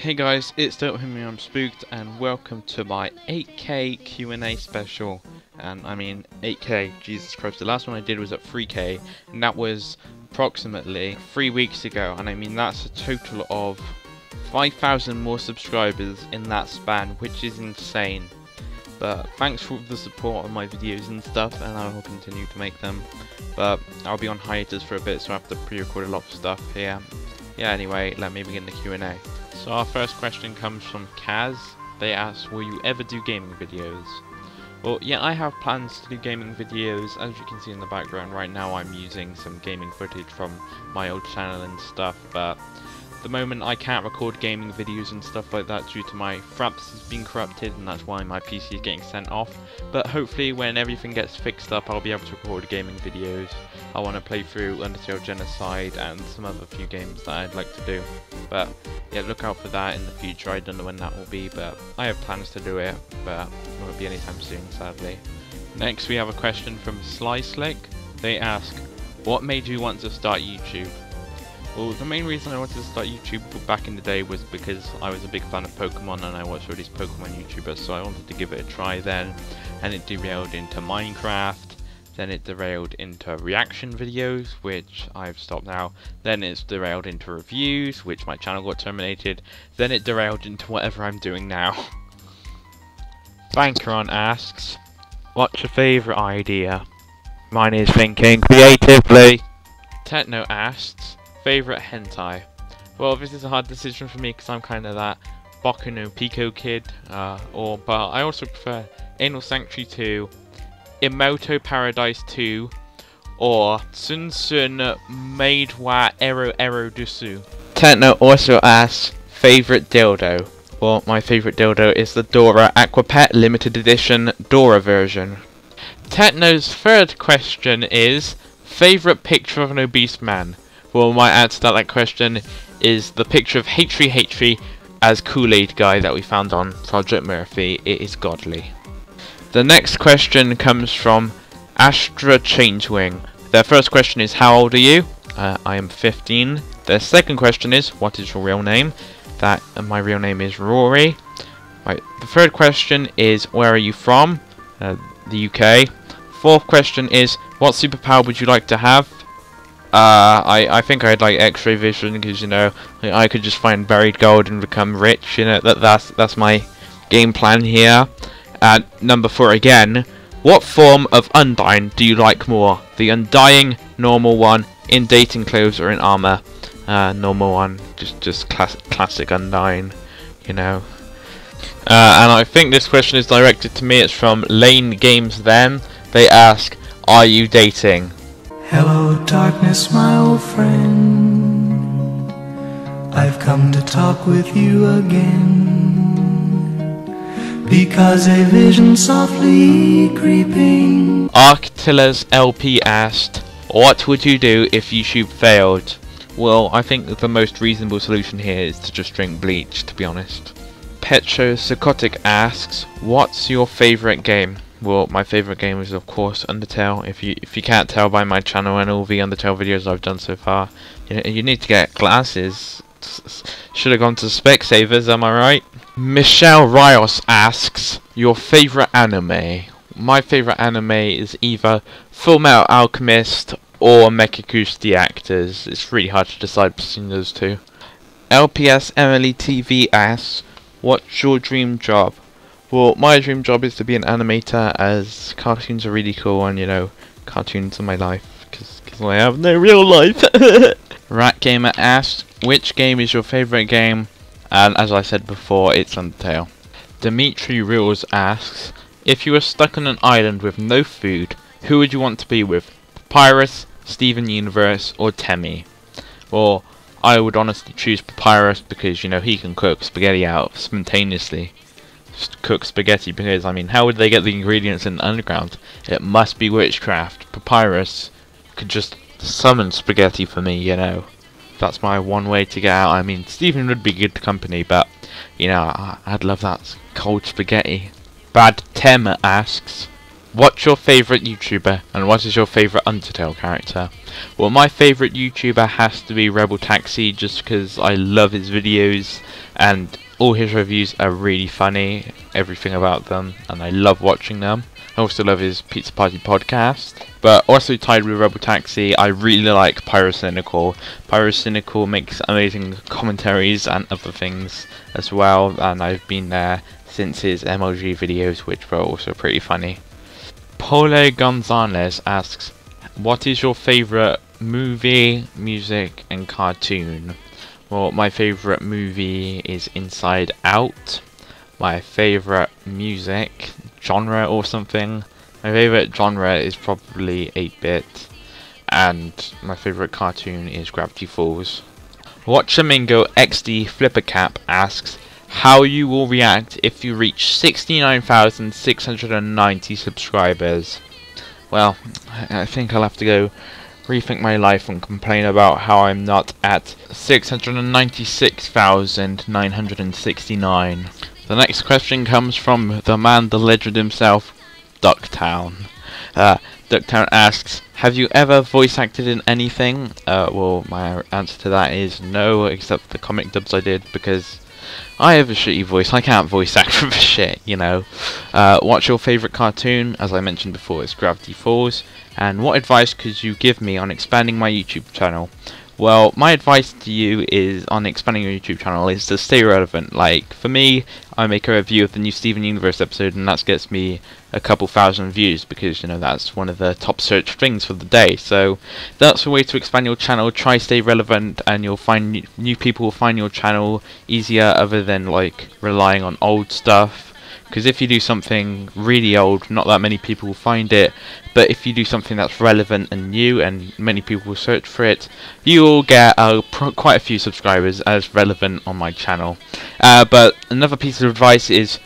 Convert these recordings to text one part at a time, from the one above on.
Hey guys, it's Me I'm Spooked and welcome to my 8k Q&A special. And I mean 8k, Jesus Christ, the last one I did was at 3k and that was approximately 3 weeks ago and I mean that's a total of 5,000 more subscribers in that span which is insane. But thanks for the support on my videos and stuff and I will continue to make them. But I'll be on hiatus for a bit so I have to pre-record a lot of stuff here. Yeah anyway, let me begin the Q&A. So our first question comes from Kaz. They ask, will you ever do gaming videos? Well, yeah, I have plans to do gaming videos. As you can see in the background right now, I'm using some gaming footage from my old channel and stuff, but the moment I can't record gaming videos and stuff like that due to my fraps has been corrupted and that's why my PC is getting sent off. But hopefully when everything gets fixed up I'll be able to record gaming videos. I want to play through Undertale Genocide and some other few games that I'd like to do. But yeah, look out for that in the future. I don't know when that will be, but I have plans to do it, but it won't be anytime soon, sadly. Next, we have a question from Sly Slick. They ask, what made you want to start YouTube? Well, the main reason I wanted to start YouTube back in the day was because I was a big fan of Pokemon and I watched all these Pokemon YouTubers, so I wanted to give it a try then, and it derailed into Minecraft, then it derailed into reaction videos, which I've stopped now. Then it's derailed into reviews, which my channel got terminated. Then it derailed into whatever I'm doing now. Bankeron asks, What's your favourite idea? Mine is thinking creatively. Techno asks, Favourite hentai? Well, this is a hard decision for me because I'm kind of that Boku no Pico kid, uh, or but I also prefer Anal Sanctuary 2 Imoto Paradise 2, or Sun Sun Made Wa Ero Ero Dusu. Techno also asks, favourite dildo? Well, my favourite dildo is the Dora Aquapet Limited Edition Dora version. Techno's third question is, favourite picture of an obese man? Well, my answer to that question is the picture of H3 H3 as Kool-Aid guy that we found on Project Murphy. It is godly. The next question comes from Astra Changewing. Their first question is, how old are you? Uh, I am 15. Their second question is, what is your real name? That uh, my real name is Rory. Right. The third question is, where are you from? Uh, the UK. Fourth question is, what superpower would you like to have? Uh, I, I think I'd like X-ray vision because you know I could just find buried gold and become rich. You know that that's that's my game plan here. And number four again, what form of Undyne do you like more? The Undying, normal one, in dating clothes or in armor? Uh, normal one, just just class classic Undyne, you know. Uh, and I think this question is directed to me. It's from Lane Games. Then they ask, "Are you dating?" Hello, darkness, my old friend. I've come to talk with you again. Because a vision softly creeping. Arctillas LP asked, What would you do if YouTube failed? Well, I think the most reasonable solution here is to just drink bleach, to be honest. Petro Psychotic asks, What's your favourite game? Well, my favourite game is of course Undertale. If you if you can't tell by my channel and all the Undertale videos I've done so far, you, you need to get glasses. Should have gone to Specsavers, am I right? Michelle Rios asks, your favourite anime? My favourite anime is either Full Metal Alchemist or Mekakucity Actors. It's really hard to decide between those two. LPS Emily TV asks, what's your dream job? Well, my dream job is to be an animator as cartoons are really cool and, you know, cartoons are my life because I have no real life. Rat Gamer asks, which game is your favourite game? And as I said before, it's Undertale. Dimitri Rules asks, if you were stuck on an island with no food, who would you want to be with? Papyrus, Steven Universe, or Temmie? Well, I would honestly choose Papyrus because, you know, he can cook spaghetti out spontaneously. Just cook spaghetti because, I mean, how would they get the ingredients in the underground? It must be witchcraft. Papyrus could just summon spaghetti for me, you know. That's my one way to get out. I mean, Steven would be good company, but, you know, I'd love that cold spaghetti. Bad Tem asks, What's your favourite YouTuber and what is your favourite Undertale character? Well, my favourite YouTuber has to be Rebel Taxi just because I love his videos and all his reviews are really funny, everything about them, and I love watching them. I also love his Pizza Party podcast. But also tied with Rebel Taxi, I really like Pyrocynical. Pyrocynical makes amazing commentaries and other things as well, and I've been there since his MLG videos, which were also pretty funny. Pole Gonzalez asks, What is your favourite movie, music, and cartoon? Well, my favourite movie is Inside Out. My favourite music, genre or something. My favourite genre is probably 8-bit. And my favourite cartoon is Gravity Falls. Watchamingo XD Flippercap asks, how you will react if you reach 69,690 subscribers. Well, I think I'll have to go rethink my life and complain about how I'm not at 696,969. The next question comes from the man, the legend himself, Ducktown. Uh, Ducktown asks, have you ever voice acted in anything? Uh, well, my answer to that is no, except the comic dubs I did, because I have a shitty voice. I can't voice act for shit, you know. Uh, what's your favourite cartoon? As I mentioned before, it's Gravity Falls. And what advice could you give me on expanding my YouTube channel? Well, my advice to you is on expanding your YouTube channel is to stay relevant. Like, for me, I make a review of the new Steven Universe episode and that gets me a couple thousand views because, you know, that's one of the top search things for the day. So, that's a way to expand your channel. Try stay relevant and you'll find new people will find your channel easier other than, like, relying on old stuff because if you do something really old, not that many people will find it. But if you do something that's relevant and new, and many people will search for it, you will get uh, quite a few subscribers as relevant on my channel. Uh, but another piece of advice is,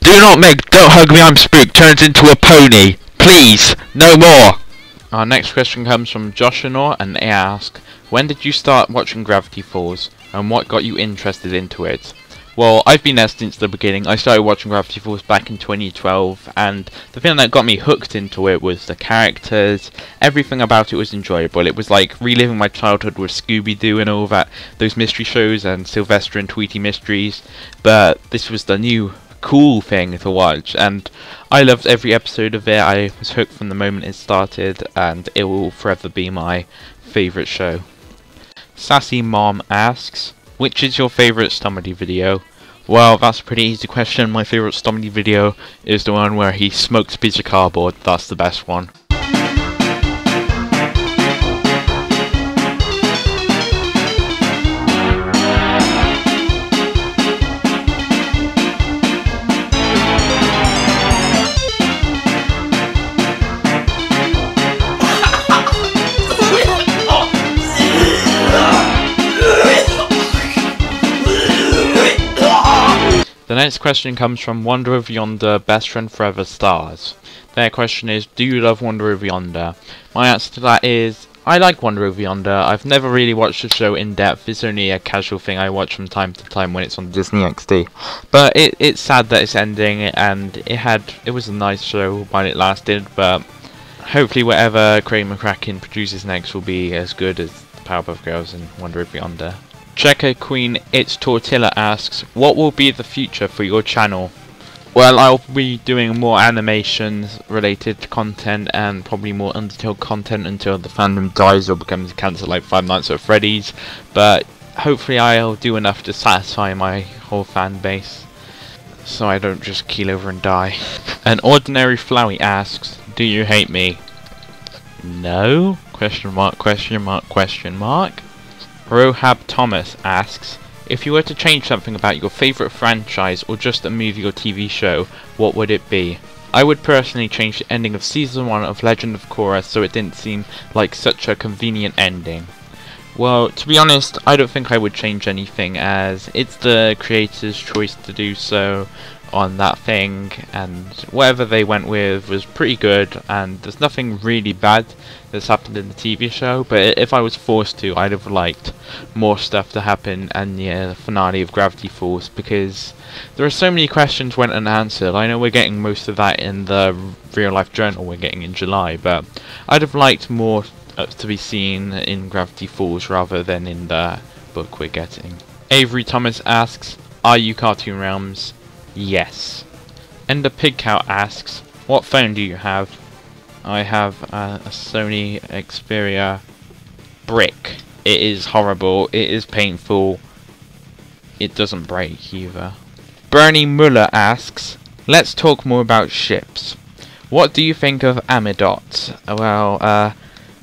do not make "Don't Hug Me, I'm Spooked" turns into a pony. Please, no more. Our next question comes from Josh and they ask, when did you start watching Gravity Falls, and what got you interested into it? Well, I've been there since the beginning. I started watching Gravity Falls back in 2012, and the thing that got me hooked into it was the characters. Everything about it was enjoyable. It was like reliving my childhood with Scooby-Doo and all that, those mystery shows and Sylvester and Tweety mysteries. But this was the new cool thing to watch, and I loved every episode of it. I was hooked from the moment it started, and it will forever be my favourite show. Sassy Mom asks, which is your favourite Stomedy video? Well, that's a pretty easy question. My favourite Stomedy video is the one where he smokes a piece of cardboard. That's the best one. Next question comes from Wander Over Yonder, Best Friend Forever Stars. Their question is, do you love Wander Over Yonder? My answer to that is, I like Wander Over Yonder. I've never really watched the show in depth. It's only a casual thing I watch from time to time when it's on Disney XD. But it, it's sad that it's ending, and it had it was a nice show while it lasted. But hopefully, whatever Craig McCracken produces next will be as good as Powerpuff Girls and Wander Over Yonder. Checker Queen It's Tortilla asks, what will be the future for your channel? Well, I'll be doing more animations related content and probably more Undertale content until the fandom dies or becomes cancelled like Five Nights at Freddy's. But hopefully I'll do enough to satisfy my whole fan base. So I don't just keel over and die. An ordinary Flowey asks, do you hate me? No? Question mark, question mark, question mark. Rohab Thomas asks, if you were to change something about your favourite franchise or just a movie or TV show, what would it be? I would personally change the ending of Season 1 of Legend of Korra so it didn't seem like such a convenient ending. Well, to be honest, I don't think I would change anything as it's the creator's choice to do so, on that thing, and whatever they went with was pretty good, and there's nothing really bad that's happened in the TV show, but if I was forced to, I'd have liked more stuff to happen and yeah, the finale of Gravity Falls, because there are so many questions went unanswered. I know we're getting most of that in the real life journal we're getting in July, but I'd have liked more to be seen in Gravity Falls rather than in the book we're getting. Avery Thomas asks, are you Cartoon Realms? Yes. Ender Pig Cow asks, what phone do you have? I have a, a Sony Xperia Brick. It is horrible, it is painful, it doesn't break either. Bernie Muller asks, let's talk more about ships. What do you think of Amidot? Well, uh,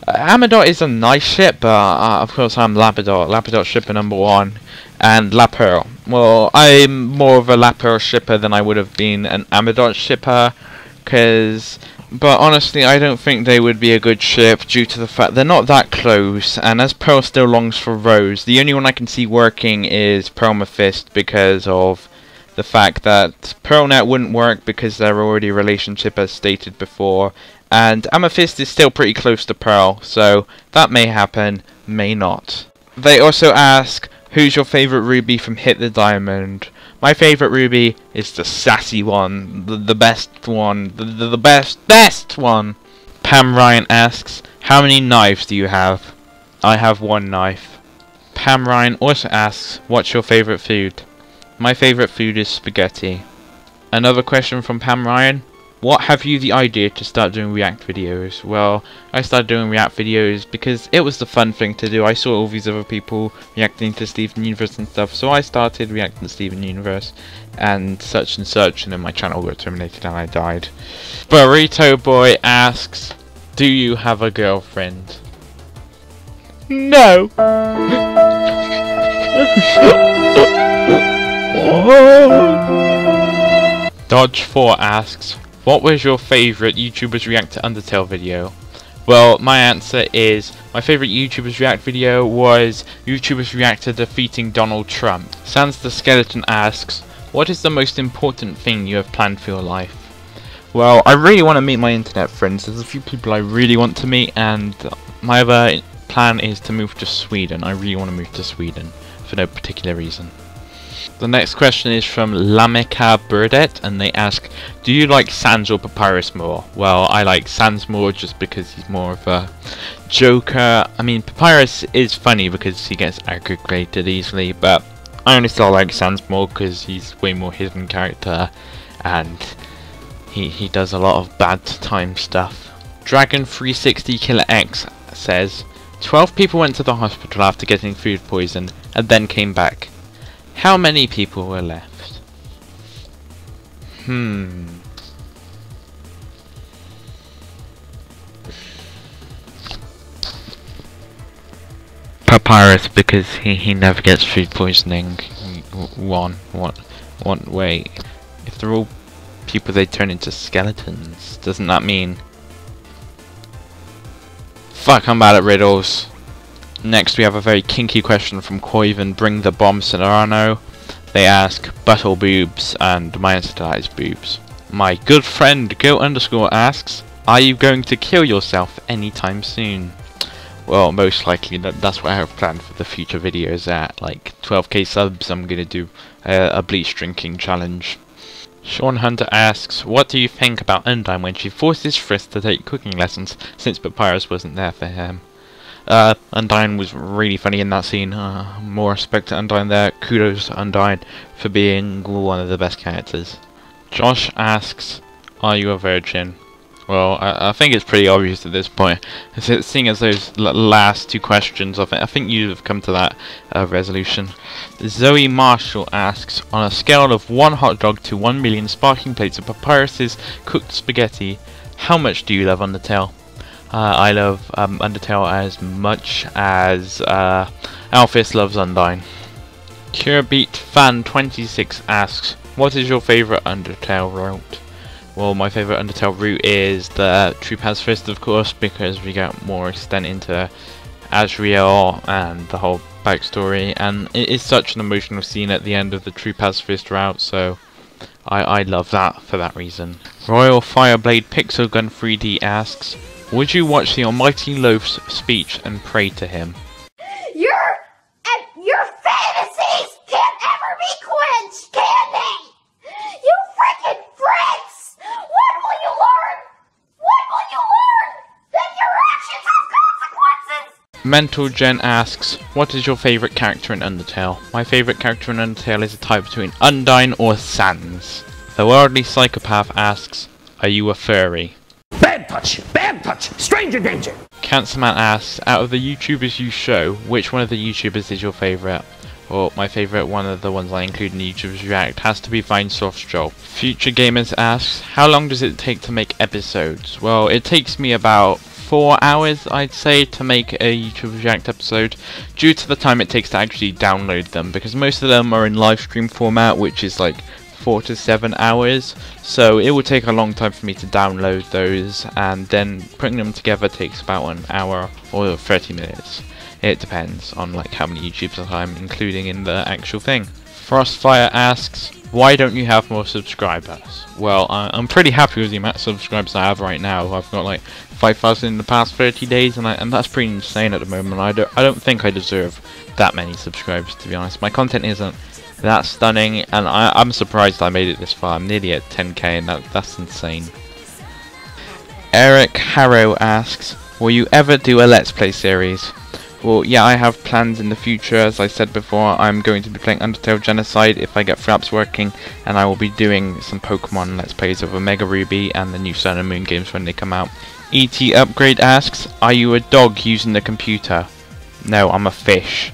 Amidot is a nice ship, but uh, of course I'm Lapidot, Lapidot shipper number one, and La. Well, I'm more of a La shipper than I would have been an Amidot shipper, because but honestly, I don't think they would be a good ship due to the fact they're not that close. And as Pearl still longs for Rose, the only one I can see working is Pearlmethyst because of the fact that Pearlnet wouldn't work because they're already relationship as stated before. And Amethyst is still pretty close to Pearl, so that may happen, may not. They also ask, who's your favourite Ruby from Hit the Diamond? My favourite Ruby is the sassy one, the, the best one, the, the, the best, best one. Pam Ryan asks, how many knives do you have? I have one knife. Pam Ryan also asks, what's your favourite food? My favourite food is spaghetti. Another question from Pam Ryan. What have you the idea to start doing React videos? Well, I started doing React videos because it was the fun thing to do. I saw all these other people reacting to Steven Universe and stuff, so I started reacting to Steven Universe and such and such, and then my channel got terminated and I died. Burrito Boy asks, do you have a girlfriend? No! Dodge4 asks, what was your favourite YouTubers React to Undertale video? Well, my answer is, my favourite YouTubers React video was YouTubers React to defeating Donald Trump. Sans the Skeleton asks, what is the most important thing you have planned for your life? Well, I really want to meet my internet friends. There's a few people I really want to meet, and my other plan is to move to Sweden. I really want to move to Sweden, for no particular reason. The next question is from Lameka Burdett, and they ask, Do you like Sans or Papyrus more? Well, I like Sans more just because he's more of a joker. I mean, Papyrus is funny because he gets aggregated easily, but I only still like Sans more because he's way more hidden character, and he, he does a lot of bad time stuff. Dragon360 Killer X says, 12 people went to the hospital after getting food poisoned and then came back. How many people were left? Hmm. Papyrus because he, he never gets food poisoning. One, one, one, wait. If they're all people they turn into skeletons, doesn't that mean... Fuck, I'm bad at riddles. Next we have a very kinky question from Koiven Bring the Bomb Solano. They ask, buttle boobs, and my answer is boobs. My good friend Go underscore asks, are you going to kill yourself anytime soon? Well, most likely that, that's what I have planned for the future videos at like 12k subs I'm gonna do a, a bleach drinking challenge. Sean Hunter asks, what do you think about Undyne when she forces Frisk to take cooking lessons since Papyrus wasn't there for him? Uh, Undyne was really funny in that scene. Uh, more respect to Undyne there. Kudos to Undyne for being one of the best characters. Josh asks, are you a virgin? Well, I, I think it's pretty obvious at this point. Seeing as those last two questions, I, th I think you've come to that uh, resolution. Zoe Marshall asks, on a scale of 1 hot dog to 1 million sparkling plates of Papyrus's cooked spaghetti, how much do you love Undertale? Uh, I love um, Undertale as much as uh, Alphys loves Undyne. Curebeat Fan 26 asks, what is your favourite Undertale route? Well, my favourite Undertale route is the True Pacifist, of course, because we get more extent into Asriel and the whole backstory, and it is such an emotional scene at the end of the True Pacifist route, so I, I love that for that reason. Royal Fireblade Pixel Gun 3D asks, Would you watch the Almighty Loaf's speech and pray to him? Your and your fantasies can't ever be quenched, can they? You freaking freaks! When will you learn? When will you learn that your actions have consequences? Mental Gen asks, What is your favourite character in Undertale? My favourite character in Undertale is a tie between Undyne or Sans. The Worldly Psychopath asks, Are you a furry? Touch! Bad touch! Stranger danger! Cancerman asks, Out of the YouTubers you show, which one of the YouTubers is your favourite? Well, my favourite one of the ones I include in YouTubers React has to be Vinesauce's Joel. Future Gamers asks, How long does it take to make episodes? Well, it takes me about four hours, I'd say, to make a YouTube React episode, due to the time it takes to actually download them, because most of them are in live stream format, which is like four to seven hours. So it will take a long time for me to download those, and then putting them together takes about an hour or 30 minutes. It depends on like how many YouTubers I'm including in the actual thing. Frostfire asks, why don't you have more subscribers? Well, I'm pretty happy with the amount of subscribers I have right now. I've got like 5,000 in the past 30 days, and, I, and that's pretty insane at the moment. I don't, I don't think I deserve that many subscribers, to be honest. My content isn't that stunning, and I, I'm surprised I made it this far. I'm nearly at 10k, and that, that's insane. Eric Harrow asks, Will you ever do a Let's Play series? Well, yeah, I have plans in the future. As I said before, I'm going to be playing Undertale Genocide if I get Fraps working, and I will be doing some Pokemon Let's Plays of Omega Ruby and the new Sun and Moon games when they come out. ET Upgrade asks, Are you a dog using the computer? No, I'm a fish.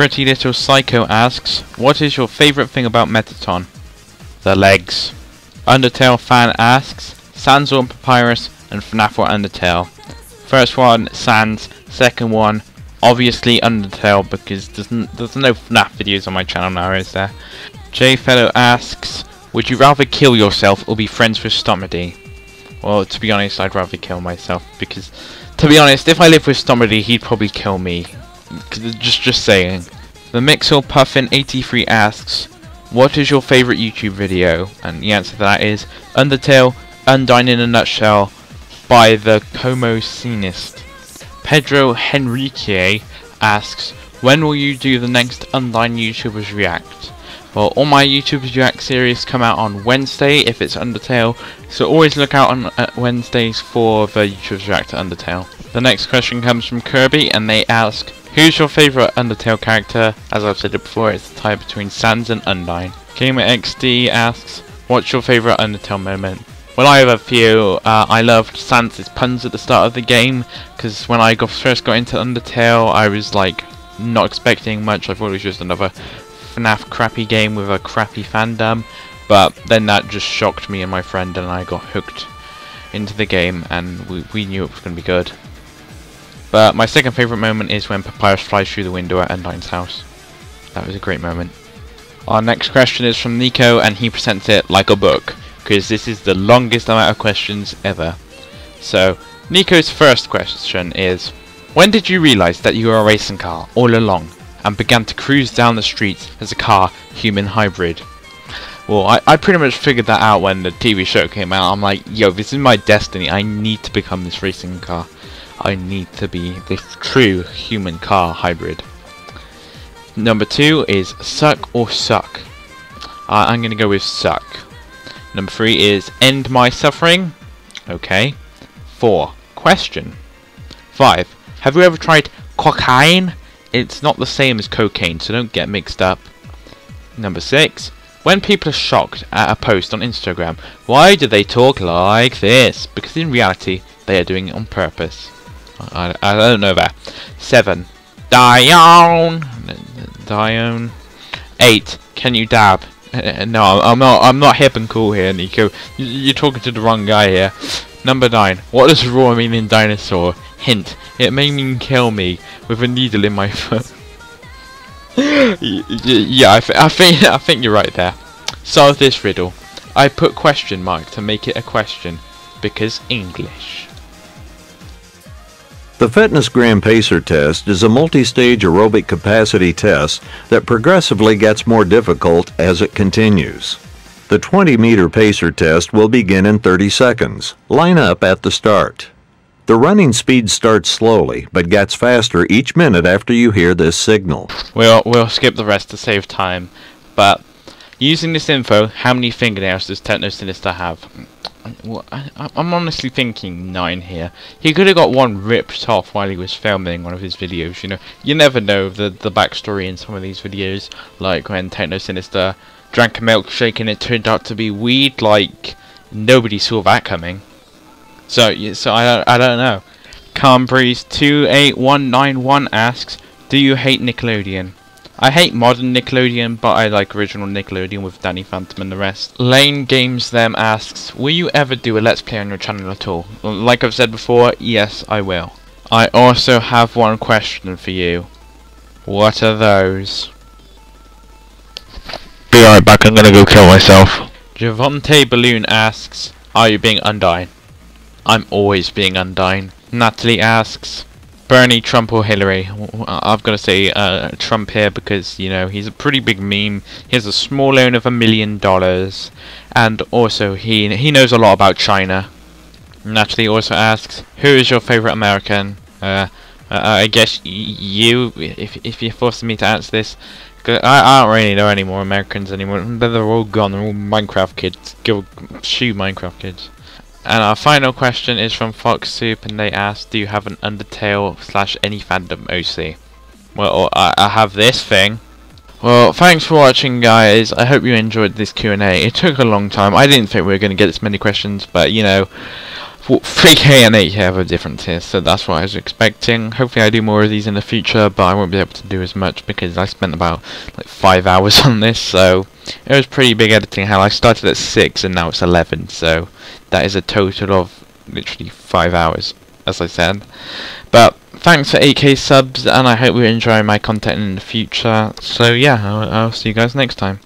Pretty Little Psycho asks, What is your favourite thing about Mettaton? The legs. Undertale fan asks, Sans or Papyrus and FNAF or Undertale? First one, Sans. Second one, obviously Undertale because there's, there's no FNAF videos on my channel now, is there? J Fellow asks, Would you rather kill yourself or be friends with Stomedy? Well, to be honest, I'd rather kill myself because, to be honest, if I lived with Stomedy, he'd probably kill me. Just, just saying. The Mixel Puffin 83 asks, "What is your favorite YouTube video?" And the answer to that is Undertale, Undyne in a Nutshell, by the Como Scenist. Pedro Henrique asks, "When will you do the next Undyne YouTubers React?" Well, all my YouTubers React series come out on Wednesday if it's Undertale, so always look out on uh, Wednesdays for the YouTubers React to Undertale. The next question comes from Kirby, and they ask, Who's your favourite Undertale character? As I've said it before, it's a tie between Sans and Undyne. Gamer XD asks, What's your favourite Undertale moment? Well, I have a few. Uh, I loved Sans's puns at the start of the game, because when I got, first got into Undertale, I was like, not expecting much. I thought it was just another FNAF crappy game with a crappy fandom, but then that just shocked me and my friend, and I got hooked into the game, and we, we knew it was going to be good. But my second favourite moment is when Papyrus flies through the window at Undyne's house. That was a great moment. Our next question is from Nico, and he presents it like a book, because this is the longest amount of questions ever. So, Nico's first question is, When did you realise that you were a racing car all along, and began to cruise down the streets as a car-human hybrid? Well, I, I pretty much figured that out when the TV show came out. I'm like, yo, this is my destiny. I need to become this racing car. I need to be the true human car hybrid. Number two is suck or suck. Uh, I'm going to go with suck. Number three is end my suffering. Okay. Four. Question. Five. Have you ever tried cocaine? It's not the same as cocaine, so don't get mixed up. Number six. When people are shocked at a post on Instagram, why do they talk like this? Because in reality, they are doing it on purpose. I, I don't know that. Seven. Dione. Dione. Eight. Can you dab? No, I'm not. I'm not hip and cool here, Nico. You- You're talking to the wrong guy here. Number nine. What does raw mean in dinosaur? Hint. It may mean kill me with a needle in my foot. Yeah, I, th- I think I think you're right there. Solve this riddle. I put question mark to make it a question because English. The Fitness Gram Pacer test is a multi-stage aerobic capacity test that progressively gets more difficult as it continues. The 20 meter pacer test will begin in 30 seconds. Line up at the start. The running speed starts slowly, but gets faster each minute after you hear this signal. We'll we'll skip the rest to save time. But using this info, how many fingernails does technosinister have? Well, I, I'm honestly thinking nine here. He could have got one ripped off while he was filming one of his videos. You know, you never know the the backstory in some of these videos. Like when Techno Sinister drank a milkshake and it turned out to be weed. Like nobody saw that coming. So so I don't I don't know. Calm Breeze two eight one nine one asks, Do you hate Nickelodeon? I hate modern Nickelodeon, but I like original Nickelodeon with Danny Phantom and the rest. Lane Games Them asks, Will you ever do a Let's Play on your channel at all? Like I've said before, yes, I will. I also have one question for you. What are those? Be right back, I'm gonna go kill myself. Javante Balloon asks, Are you being undying? I'm always being undying. Natalie asks, Bernie, Trump or Hillary? I've got to say uh, Trump here because, you know, he's a pretty big meme. He has a small loan of a million dollars. And also, he, he knows a lot about China. Natalie also asks, Who is your favourite American? Uh, I guess you, if, if you're forcing me to answer this. I, I don't really know any more Americans anymore. They're all gone. They're all Minecraft kids. Go shoot Minecraft kids. And our final question is from Fox Soup, and they ask, "Do you have an Undertale slash any fandom OC?" Well, I, I have this thing. Well, thanks for watching, guys. I hope you enjoyed this Q and A. It took a long time. I didn't think we were going to get this many questions, but you know, 3K and 8K have a difference here, so that's what I was expecting. Hopefully, I do more of these in the future, but I won't be able to do as much because I spent about like five hours on this, so it was pretty big editing hell. I started at six and now it's 11, so that is a total of literally five hours, as I said. But thanks for 8k subs, and I hope you enjoy my content in the future. So yeah, I'll, I'll see you guys next time.